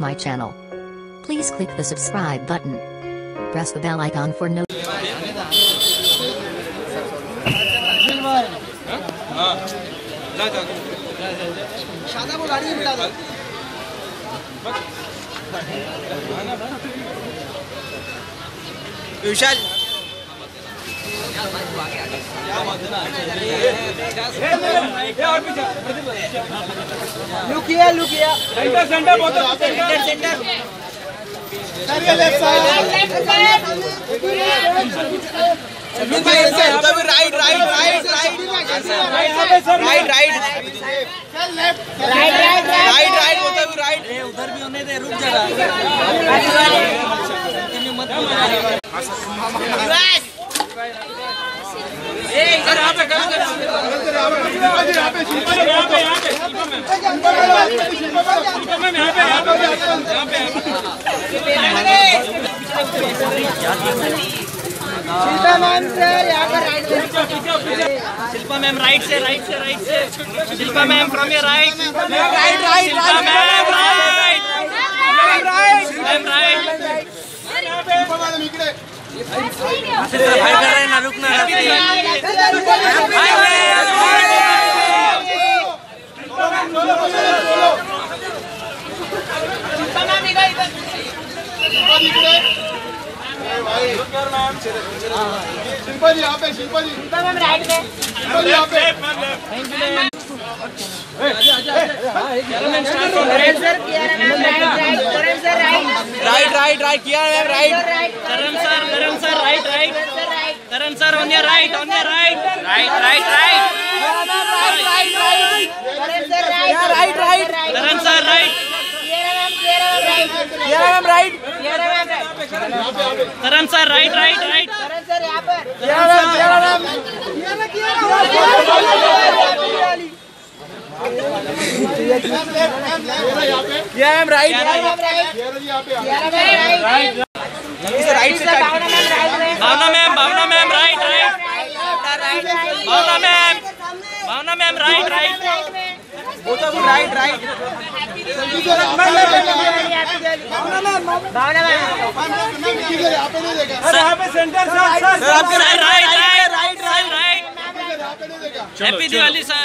my channel. Please click the subscribe button. Press the bell icon for no Vishal look किया look किया centre centre बहुत centre centre right right right right right right right right होता भी right उधर भी होने दे रुक जरा। पे करो यहाँ पे यहाँ पे शिल्पा मैम यहाँ पे यहाँ पे यहाँ पे शिल्पा मैम से यहाँ पर राइट शिल्पा मैम राइट से राइट से राइट से Shilpa ma'am from your right right right Shilpa ma'am right ma'am right ma'am right Shilpa madam इकडे भाई कर रहे हैं ना रुकना शिल्पा जी इकडे Shilpa ji Shilpa ji right right right किया ma'am right Karan sir Karan sir right right Karan sir on your right on your right right right right right right Karan sir right ma'am right Karan sir right right right ma'am right Sher ji यहाँ पे right से Bhavna ma'am Bhavna ma'am right right Bhavna ma'am Bhavna ma'am right right right right sir यहाँ पे centre sir sir आपके right right right right. Right right happy Diwali sir